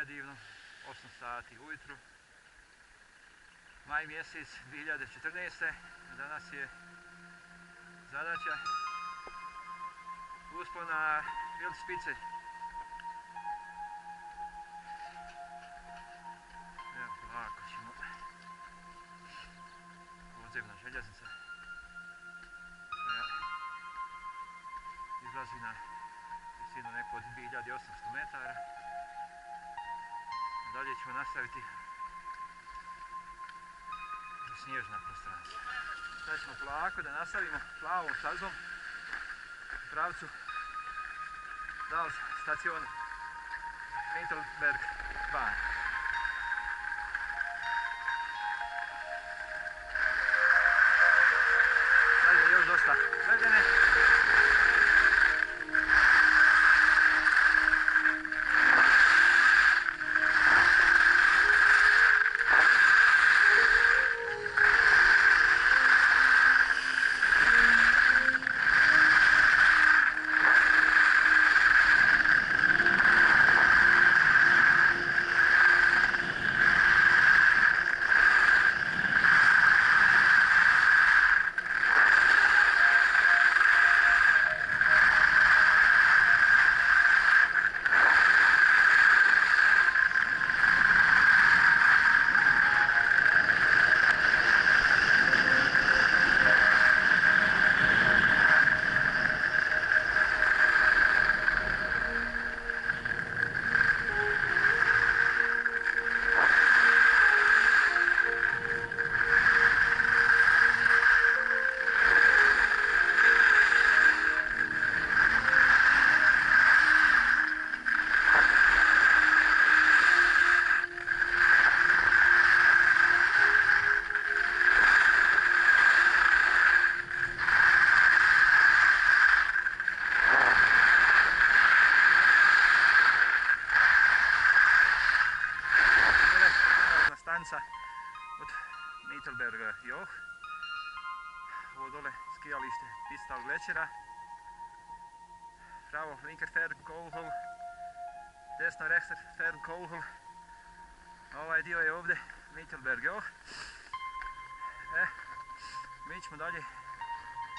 predivno, 8 sati ujutru. Maj mjesec 2014. Danas je zadaća uspon na Wild Spice. Evo, polako ćemo. Podzemna željeznica. koja izlazi na visinu neku od 2800 metara. Dalje ćemo nastaviti za snježna prostranstva. Sad ćemo polako da nastavimo plavom stazom u pravcu Dals stacion Mittelberg 2. Sad je još dosta ledene. Prelazna stanca od Mittelberga Joh. Ovo dole skijalište Pistal Glečera. Pravo Linkerfern Kohlhol. Desno Rechterfern Kohlhol. Ovaj dio je ovdje Mittelberg Joh. E, mi ćemo dalje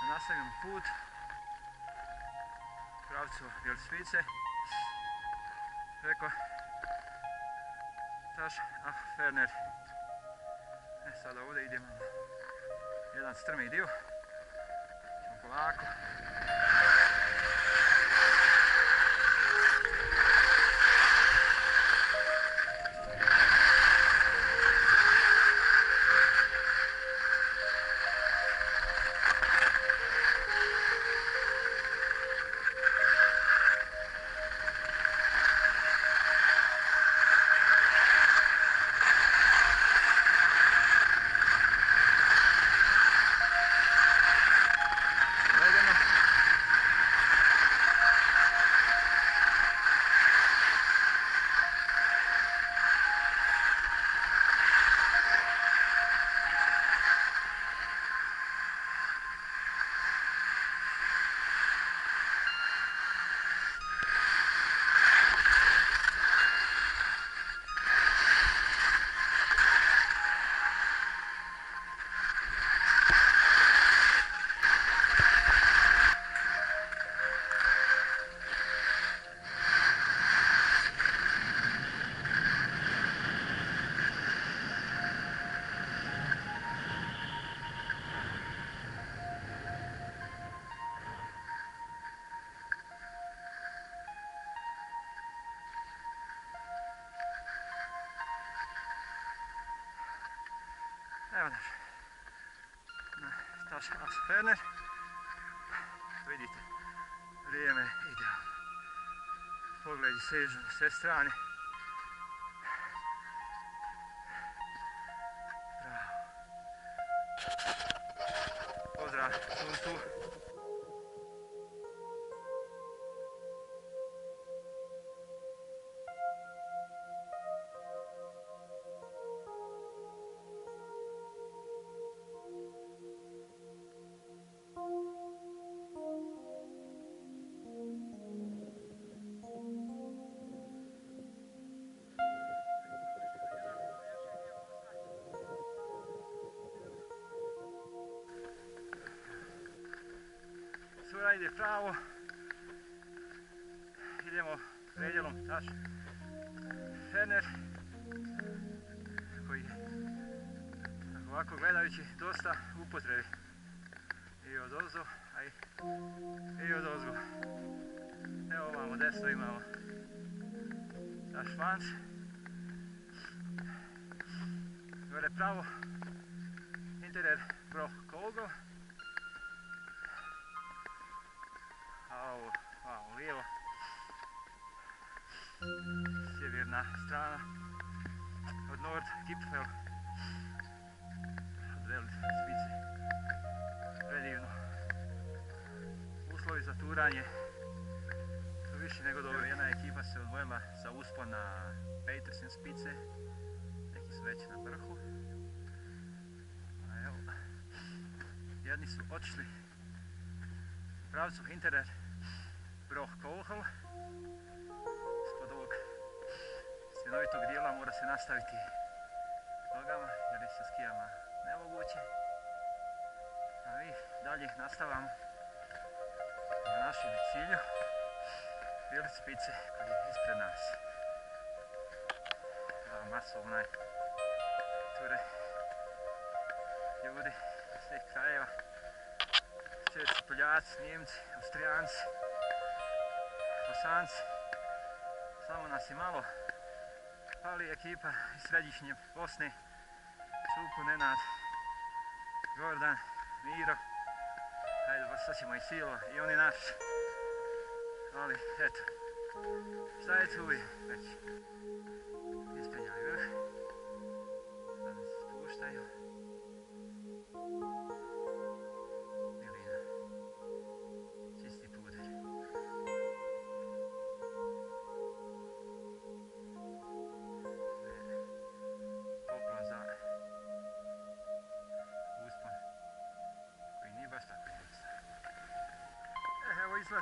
da nastavimo put u pravcu Bjelspice preko Taš, ah, Ferner. E, sada ovdje idemo jedan strmi dio. Ćemo polako. Evo nas. Na Staš Asferner. Vidite, vrijeme je idealno. Pogledi sežu na sve strane. Bravo. Pozdrav suncu. Ide pravo. Idemo predjelom taš Fener koji ovako gledajući dosta upotrebi i od ozdo, a i, i od ozgo. Evo ovamo desno imamo naš švanc. Gore pravo interior Broch Kogel. Ovamo lijevo. Sjeverna strana. Od Nord Gipfel od Veld spice. Predivno. Uslovi za turanje su više nego dobro jedna ekipa se odvojila za uspon na Petersen spice. Neki su već na vrhu. Evo jedni su otišli. Pravcu Hinterer Broch Kohlhal ispod ovog stjenovitog dijela mora se nastaviti nogama jer je sa skijama nemoguće. A mi dalje nastavamo na našem cilju Bili spice koji je ispred nas. Ova masovna ture ljudi svih krajeva. Često Poljaci, Njemci, Austrijanci, Bosanci. Samo nas je malo, ali ekipa iz središnje Bosne, Čupu, Nenad, Gordan, Miro, ajde sad ćemo i Silva i oni naš. Ali eto, šta je tu već?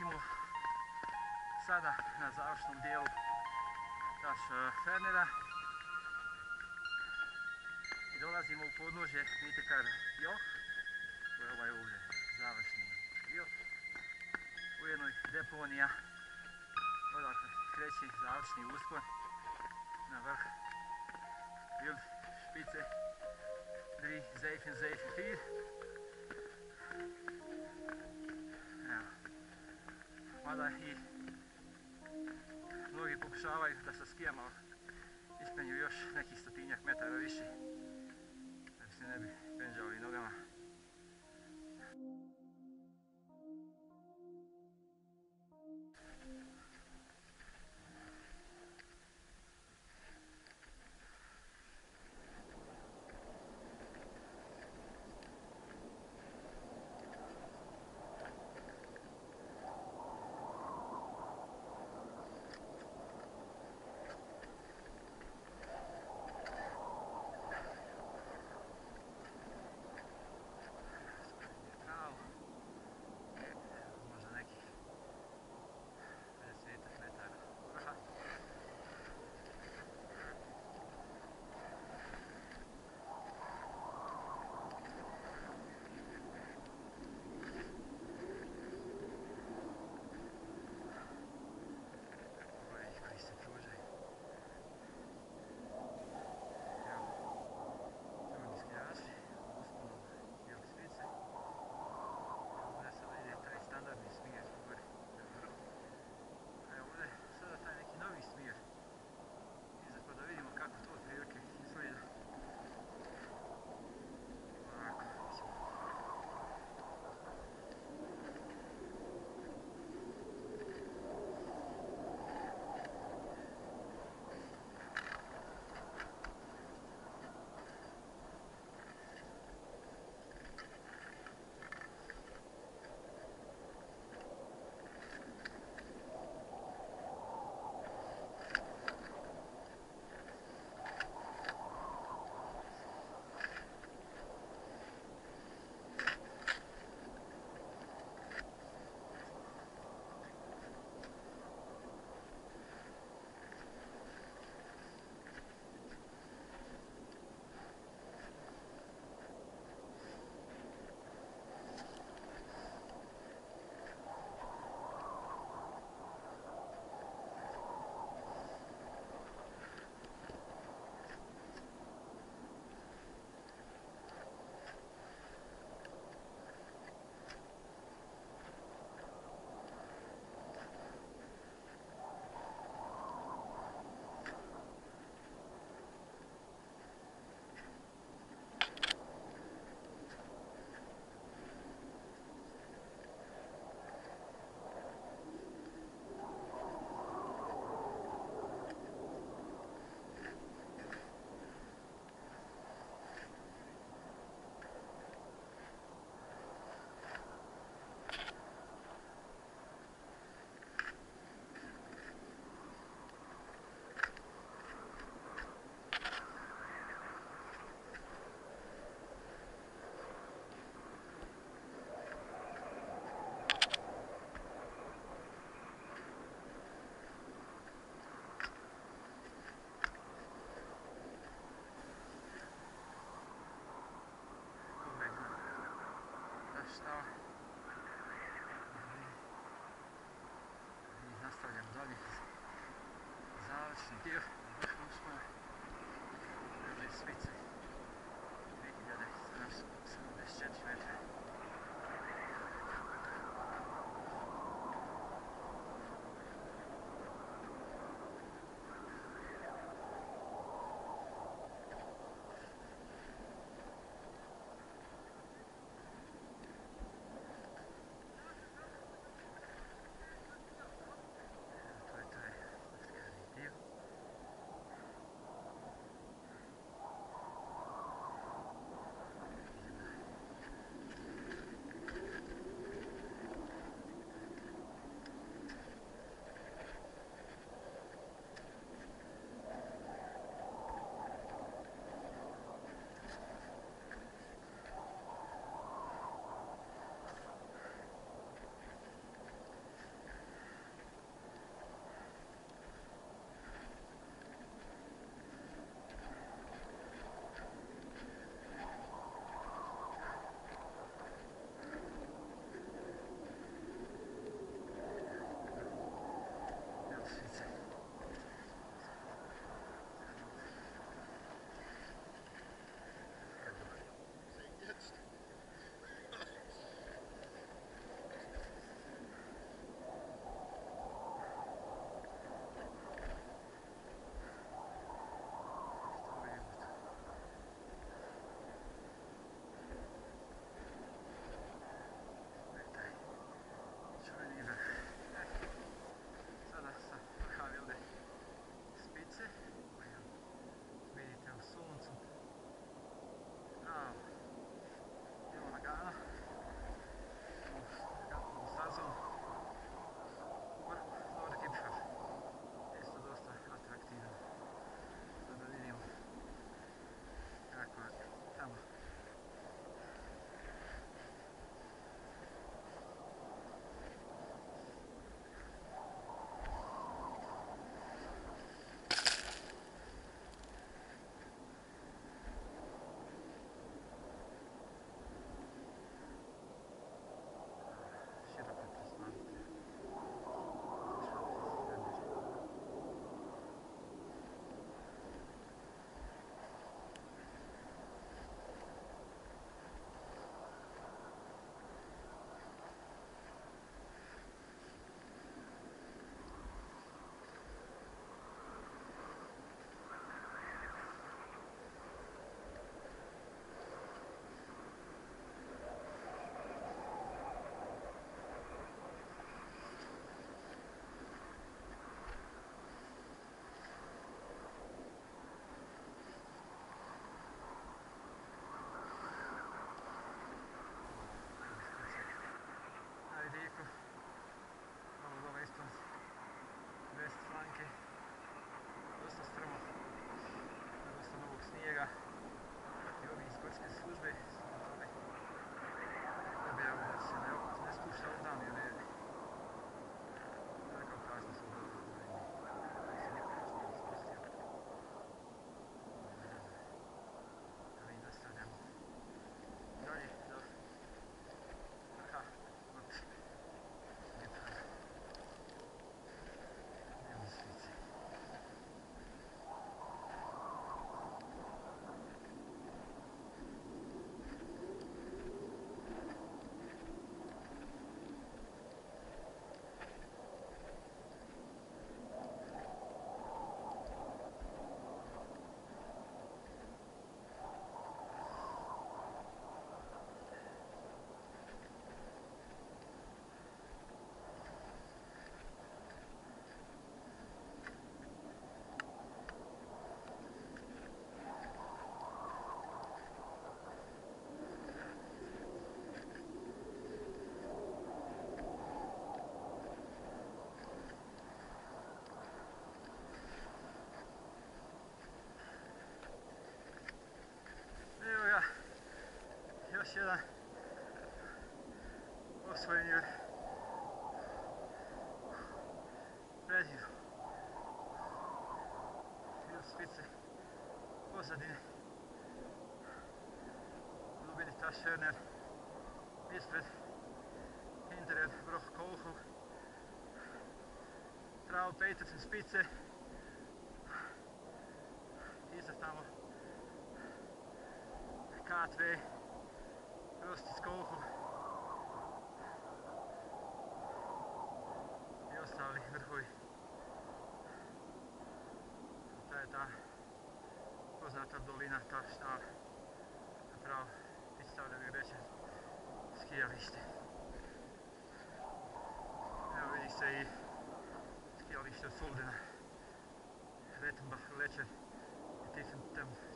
Evo izlazimo sada na završnom dijelu naš e, Fernera i dolazimo u podnožje Nitekar Joh, to je ovaj ovdje završni dio, ujedno i deponija, odakle kreće završni uspon na vrh Wild Spitze 3774. Evo. Mada i mnogi pokušavaju da sa skijama ispenju još nekih stotinjak metara više da se ne bi penđali nogama. stao. I nastavljam dalje. Završni dio. Vrhom smo. Dakle, svice. 2774 metra. excuse me. свое. Бразил. Вперед спицы. de Глубины Taschörner. Bispet. Hinterer Broch Kogel. Trouw Petersen spitsen. Hier zit namelijk K2. Rustig Kogel. To je ta poznata dolina ta šta zapravo predstavljaju veće skijalište evo vidi se i skijalište od Soldena Rettenbach Gletscher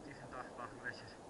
Tiefenbach Gletscher